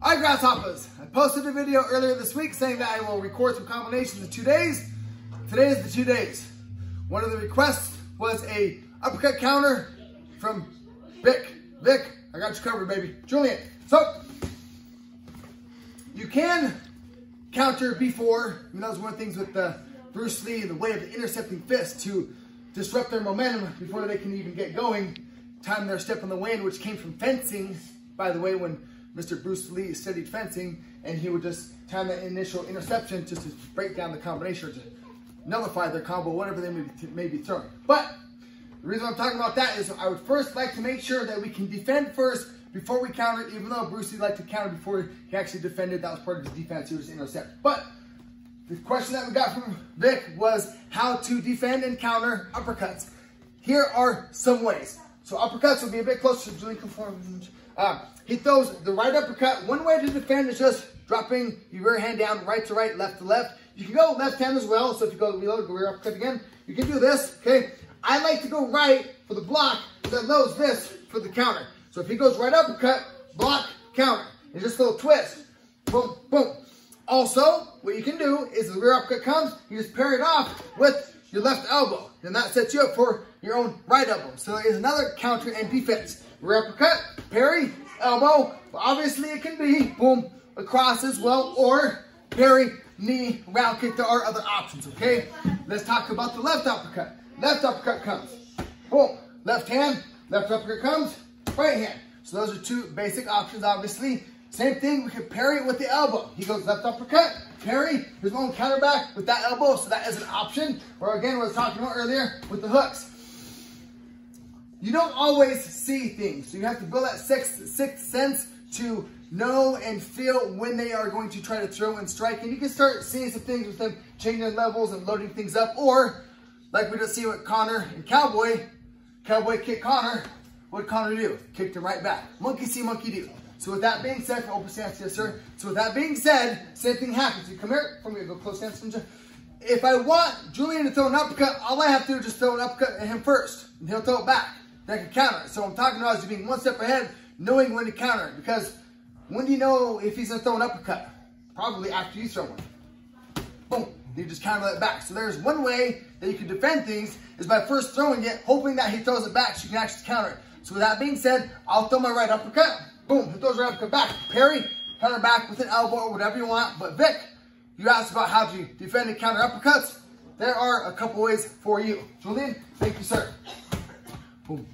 Right, Grasshoppers. I posted a video earlier this week saying that I will record some combinations in two days. Today is the two days. One of the requests was a uppercut counter from Vic. Vic, I got you covered, baby. Julian. So, you can counter before. You know, that's one of the things with the Bruce Lee, the way of the intercepting fist to disrupt their momentum before they can even get going. Time their step in the wind, which came from fencing, by the way, when Mr. Bruce Lee studied fencing, and he would just time that initial interception just to break down the combination or to nullify their combo, whatever they may be, may be throwing. But the reason I'm talking about that is I would first like to make sure that we can defend first before we counter, even though Bruce Lee liked to counter before he actually defended. That was part of his defense. He was intercept. But the question that we got from Vic was how to defend and counter uppercuts. Here are some ways. So uppercuts will be a bit closer to Julian Conformance. Uh, he throws the right uppercut. One way to defend is just dropping your rear hand down right to right, left to left. You can go left hand as well. So if you go reload, go rear uppercut again, you can do this, okay? I like to go right for the block, then knows this for the counter. So if he goes right uppercut, block, counter. And just a little twist. Boom, boom. Also, what you can do is the rear uppercut comes, you just parry it off with your left elbow. And that sets you up for your own right elbow. So it is another counter and defense. Rear uppercut, parry, elbow. Obviously it can be boom across as well or parry, knee, round kick. There are other options, okay? Let's talk about the left uppercut. Left uppercut comes. Boom. Left hand, left uppercut comes, right hand. So those are two basic options, obviously. Same thing, we can parry it with the elbow. He goes left uppercut, parry, he's going counter back with that elbow, so that is an option. Or again, what I was talking about earlier with the hooks. You don't always see things, so you have to build that sixth, sixth sense to know and feel when they are going to try to throw and strike. And you can start seeing some things with them changing levels and loading things up. Or, like we just see with Connor and Cowboy, Cowboy kick Connor. what Connor do? Kicked him right back. Monkey see, monkey do. So with that being said, open stance, yes sir. So with that being said, same thing happens. You come here, for me go close stance. If I want Julian to throw an uppercut, all I have to do is just throw an uppercut at him first. And he'll throw it back. I can counter it. So I'm talking about is being one step ahead, knowing when to counter it. Because when do you know if he's gonna throw an uppercut? Probably after you throw one. Boom. You just counter that back. So there's one way that you can defend things is by first throwing it, hoping that he throws it back so you can actually counter it. So with that being said, I'll throw my right uppercut. Boom, he throws right uppercut back. Parry, counter back with an elbow or whatever you want. But Vic, you asked about how to defend and counter uppercuts. There are a couple ways for you. Julian, thank you, sir. Boom.